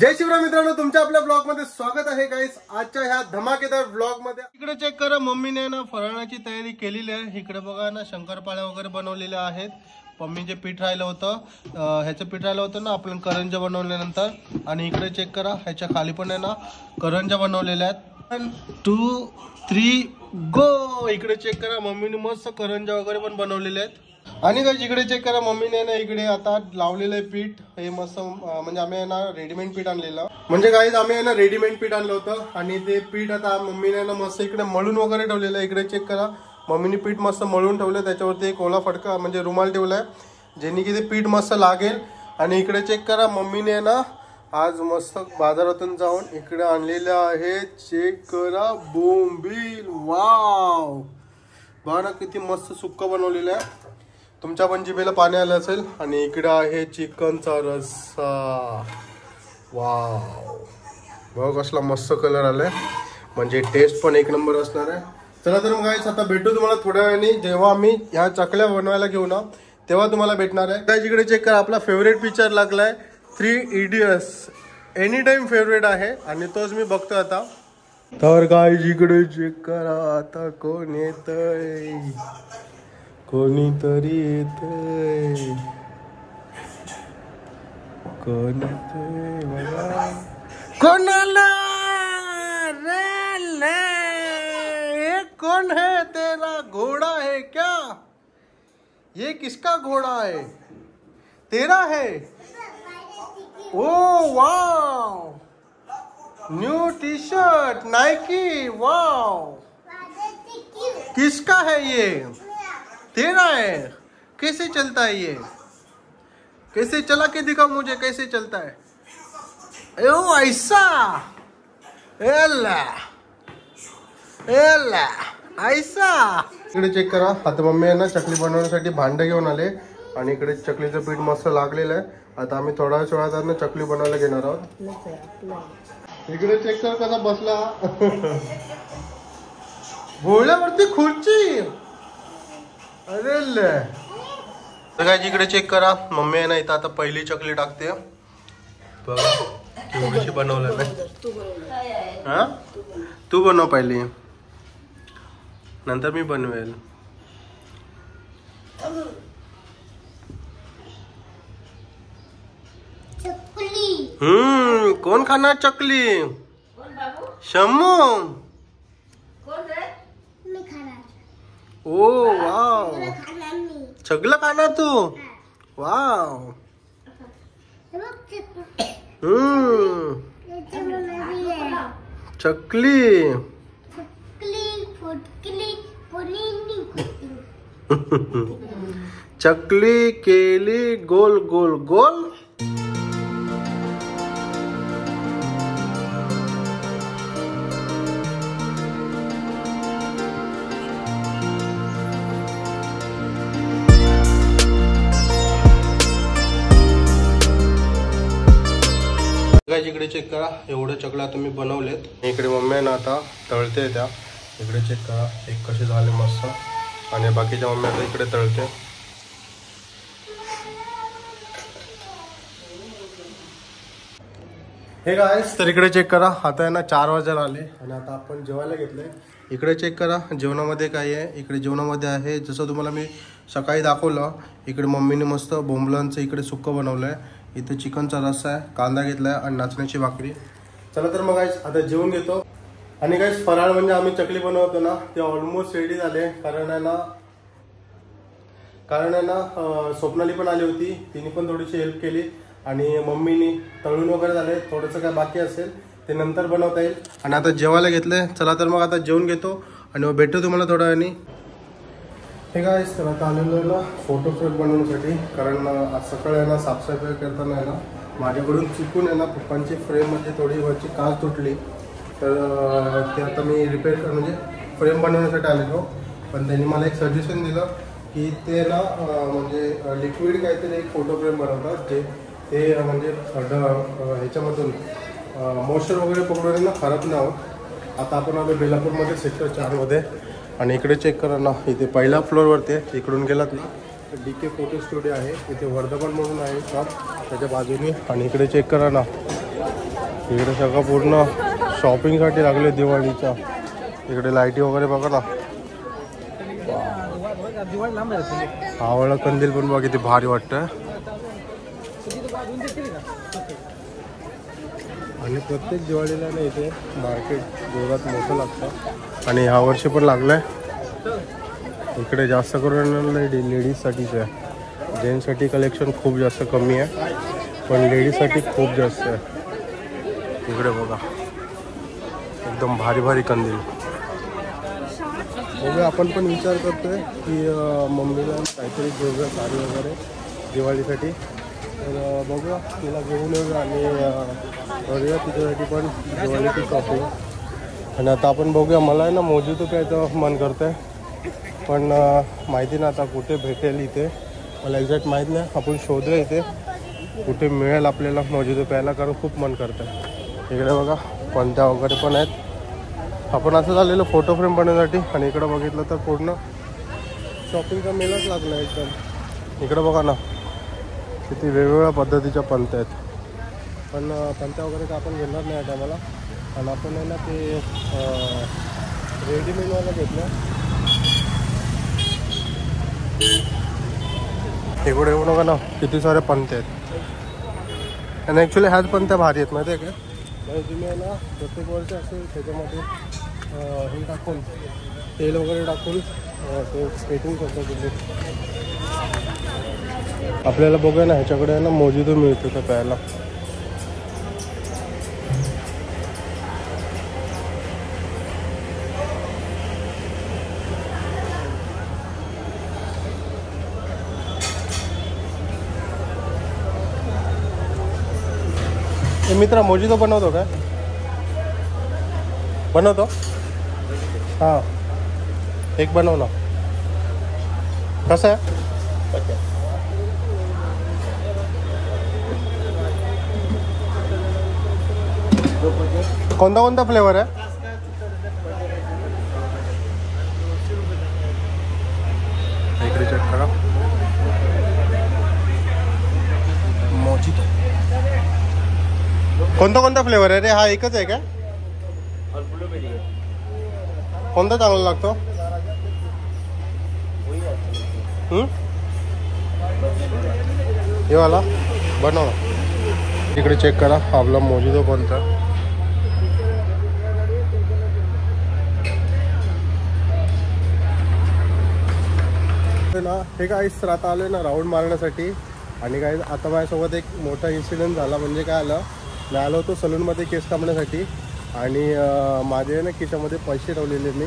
जय शिवराम मित्रांनो तुमच्या आपल्या ब्लॉगमध्ये स्वागत आहे गाईस आजच्या ह्या धमाकेदार ब्लॉगमध्ये. इकडे चेक करा मम्मीने ना फराळाची तयारी केलेली आहे. इकडे बघा ना शंकरपाळ्या वगैरे बनवलेल्या आहेत. मम्मी जे पीठ राहिलं होतं. ह्याचं पीठ राहिलं होतं ना आपण करंजा बनवल्यानंतर. आणि इकडे चेक करा ह्याच्या खाली पण आहे ना करंजा बनवलेल्या आहेत. वन टू थ्री गो इकडे चेक करा मम्मीने मस्त करंजा वगैरे पण बनवलेले आहेत. आणि काय जिकडे चेक करा मम्मीने ना इकडे आता लावलेलं आहे पीठ. हे मस्त म्हणजे आम्ही आहे ना रेडीमेड पीठ आणलेलं. म्हणजे काही आम्ही आहे ना रेडीमेड पीठ आणलं होतं. आणि ते पीठ आता मम्मीने ना मस्त इकडे मळून वगैरे ठेवलेलं आहे. इकडे चेक करा. मम्मीने पीठ मस्त मळून ठेवलं त्याच्यावरती एक ओला फडका म्हणजे रुमाल ठेवलाय. जेणे की ते पीठ मस्त लागेल. आणि इकडे चेक करा मम्मीने ना आज मस्त बाजारातून जाऊन इकडे आणलेलं आहे. चेक करा बोंबील. वाव बघा ना किती मस्त सुक्क बनवलेलं आहे. तुमच्या पण जिभेला पाणी आलं असेल? आणि इकडं आहे चिकनचा रस्सा. वाव. बघ कसला मस्त कलर आलाय. म्हणजे टेस्ट पण एक नंबर असणार आहे. चला तर मग guys, आता भेटू तुम्हाला थोड्या वेळाने. जेव्हा आम्ही ह्या चकल्या बनवायला घेऊ ना तेव्हा तुम्हाला भेटणार आहे. काय जिकडे चेक करा. आपला फेवरेट पिक्चर लागलाय. Three Idiots any time favourite आहे. आणि तोच मी बघतो आता. तर काय जिकडे चेक करा. आता कोण येतय? कोणीतरी येतय कोण येतंय बघा. कोणाला रे ले। ये कौन है तेरा? घोड़ा है क्या? ये किसका घोड़ा है? तेरा है? ओ wow new T shirt Nike wow किसका है ये? तेरा है। कैसे चलता है ये? कैसे चला के दिखा मुझे कैसे चलता है? ओ ऐसा। एला एला ऐसा। इकडे चेक करा. आता मम्मी आहे ना चकली बनवण्यासाठी भांडं घेऊन आले. आणि इकडे चकलीचं पीठ मस्त लागलेलं आहे. आता आम्ही थोड्या वेळात ना चकली बनवायला घेणार आहोत. इकडे चेक कर कसा बसला. भोळ्यावरती खुर्ची. अरे काय इकडे चेक करा. मम्मी आहे ना इथं आता पहिली चकली टाकते. बनवलं नाही हा? तू बनव पहिली. नंतर मी बनवेल. चकली. हम्म कोण खाणार चकली? शमू मी खाणार ओ वाव तुला खाणार मी सगळं खाणार तू वाव हे बघ चकली हम्म याची बनवली आहे. चकली चकली फुटकली पुरी फुटली चकली केली गोल गोल गोल काय इकडे चेक करा. एवढ्या चकल्या तुम्ही बनवलेत. इकडे मम्मी आहे ना आता तळते त्या. इकडे चेक करा. एक कसे झाले मस्त. आणि बाकीच्या मम्मी आता इकडे तळते. हे काय तर इकडे चेक करा. आता आहे ना चार वाजायला आले. आणि आता आपण जेवायला घेतलंय. इकडे चेक करा. जेवणामध्ये काय आहे? इकडे जेवणामध्ये आहे. जसं तुम्हाला मी सकाळी दाखवलं. इकडे मम्मीने मस्त बोंबलांचं इकडे सुक्कं बनवलं आहे इथे चिकनचा रस्सा आहे कांदा घेतलाय आणि नाचण्याची भाकरी. चला तर मग guys, आता जेवून घेतो. आणि काय फराळ म्हणजे आम्ही चकली बनवतो ना ते ऑलमोस्ट रेडी झाले. कारण आहे ना कारण आहे ना स्वप्नाली पण आली होती. तिने पण थोडीशी हेल्प केली. आणि मम्मीनी तळून वगैरे झाले. थोडंसं काय बाकी असेल ते नंतर बनवता येईल. आणि आता जेवायला घेतलंय. चला तर मग आता जेवून घेतो. आणि मग भेटू तुम्हाला थोड्या वेळाने. हे काय तर आता आलेलो आहे ना फोटो फ्रेम बनवण्यासाठी कारण आज सकाळी आहे ना साफसफाई करताना आहे ना माझ्याकडून चुकून आहे ना पप्पांची फ्रेम म्हणजे थोडी वरची काच तुटली. तर ते आता मी रिपेअर कर म्हणजे फ्रेम बनवण्यासाठी आलेलो. पण त्यांनी मला एक सजेशन दिलं की ते ना म्हणजे लिक्विड काहीतरी एक फोटो फ्रेम बनवतात ते ते म्हणजे ड- ह्याच्यामधून मॉइश्चर वगैरे पकडून ना खराब नाही आहोत आता आपण आलो बेलापूरमध्ये सेक्टर चारमध्ये. आणि इकडे चेक करा ना इथे पहिल्या फ्लोअरवरती आहे इकडून गेलात ना. डी के फोटो स्टुडिओ आहे इथे वर्धमान म्हणून आहे शॉप त्याच्या बाजूने. आणि इकडे चेक करा ना. इकडे सगळं पूर्ण शॉपिंगसाठी लागले दिवाळीच्या. इकडे लाईटी वगैरे बघा ना. आवळा कंदील पण बघा किती भारी वाटतं आणि प्रत्येक दिवाळीला ना इथे मार्केट जोरात मोठं लागतं. आणि ह्या वर्षी पण लागलंय. इकडे जास्त करून लेडी लेडीजसाठीच आहे. जेंट्ससाठी कलेक्शन खूप जास्त कमी आहे. पण लेडीजसाठी खूप जास्त आहे. इकडे बघा. एकदम भारी भारी कंदील. बघूया आपण पण विचार करतोय की मम्मीला काहीतरी घेऊया साडी वगैरे दिवाळीसाठी. तर बघूया तिला घेऊन येऊया आणि करूया तिच्यासाठी पण दिवाळीची शॉपिंग आणि आता आपण बघूया मला आहे ना मोजितो प्यायचं मन करतंय. पण माहिती ना आता कुठे भेटेल इथे. मला एक्झॅक्ट माहीत नाही. आपण शोधूया इथे. कुठे मिळेल आपल्याला मोजितो प्यायला कारण खूप मन करतं इकडे बघा कोणत्या वगैरे पण आहेत. आपण असं झालेलं फोटो फ्रेम बनवण्यासाठी. आणि इकडं बघितलं तर पूर्ण शॉपिंगचा मेलाच लागला एकदम. इकडं बघा ना किती वेगवेगळ्या पद्धतीच्या पंत आहेत. पण पंत्या वगैरे तर आपण घेणार नाही आता मला आणि आपण आहे ना ते रेडीमेडवाला घेतलं. इकडे येऊ नका ना किती सारे पंत आहेत. आणि ॲक्च्युली ह्याच पंत भारी आहेत माहिती आहे का? म्हणजे तुम्ही आहे ना प्रत्येक वर्ष असेल त्याच्यामध्ये हे टाकून तेल वगैरे टाकून ते स्केटिंग करतो तुम्ही. आपल्याला बघूया ना ह्याच्याकडे आहे ना मोजिदो मिळतो तर प्यायला? ए मित्रा मोजिदो बनवतो का? बनवतो? हां. एक बनव ना कसं आहे? कोणता कोणता फ्लेवर आहे? इकडे चेक करा मोजितो कोणता कोणता फ्लेवर आहे? रे हा एकच आहे का? कोणता चांगला लागतो? हे वाला बनव इकडे चेक करा आपला मोजिदो कोणता? ते ना हे काय आता आलोय ना राऊंड मारण्यासाठी. आणि काय आता माझ्यासोबत एक मोठा इन्सिडेंट झाला म्हणजे काय आलं? मी आलो होतो सलूनमध्ये केस कापण्यासाठी. आणि माझे ना खिशामध्ये पैसे ठेवलेले मी.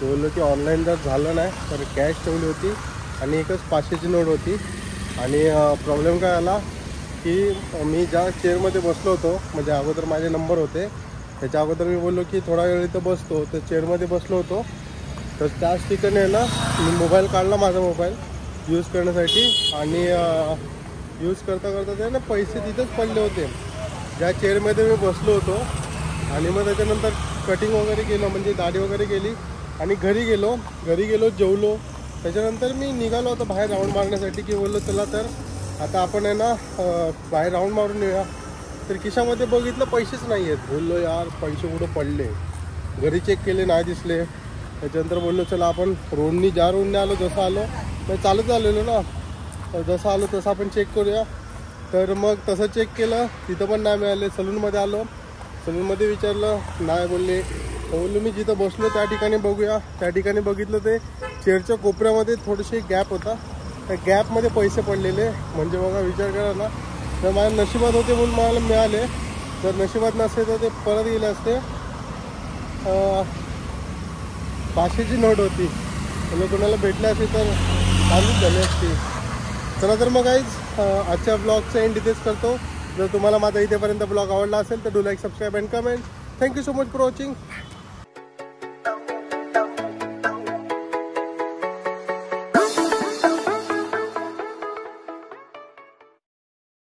ते बोललो की ऑनलाईन जर झालं नाही तर कॅश ठेवली होती आणि एकच पाचशेची नोट होती. आणि प्रॉब्लेम काय आला की मी ज्या चेअरमध्ये बसलो होतो म्हणजे अगोदर माझे नंबर होते त्याच्या अगोदर मी बोललो की थोडा वेळ इथं बसतो. तर चेअरमध्ये बसलो होतो. तर त्याच ठिकाणी आहे ना मी मोबाईल काढला माझा मोबाईल यूज करण्यासाठी. आणि यूज करता करता ते ना पैसे तिथंच पडले होते. ज्या चेअरमध्ये मी बसलो होतो आणि मग त्याच्यानंतर कटिंग वगैरे केलं म्हणजे दाढी वगैरे केली आणि घरी गेलो. घरी गेलो जेवलो. त्याच्यानंतर मी निघालो होतो बाहेर राऊंड मारण्यासाठी की बोललो चला तर आता आपण आहे ना बाहेर राऊंड मारून येऊया. तर खिशामध्ये बघितलं पैसेच नाही आहेत बोललो यार पैसे कुठं पडले? घरी चेक केले नाही दिसले. त्याच्यानंतर बोललो चला आपण रोडनी ज्या रोडने आलो जसं आलो. तर चालत आलेलो ना. तर जसं आलो तसं आपण चेक करूया. तर मग तसं चेक केलं तिथं पण नाही मिळाले. सलूनमध्ये आलो. सलूनमध्ये विचारलं नाही बोलले. तर बोललो मी जिथं बसलो त्या ठिकाणी बघूया. त्या ठिकाणी बघितलं ते चेअरच्या कोपऱ्यामध्ये थोडीशी गॅप होता. त्या गॅपमध्ये पैसे पडलेले. म्हणजे बघा विचार करा ना. तर माझ्या नशिबात होते म्हणून मला मिळाले. जर नशिबात नसते तर ते परत गेले असते. पाचशेची नोट होती. म्हणजे कोणाला भेटले असते तर चालूच झाली असती चला तर मग काहीच आजच्या ब्लॉगचं एंड इथेच करतो. जर तुम्हाला माझा इथेपर्यंत ब्लॉग आवडला असेल तर do like subscribe and comment thank you so much for watching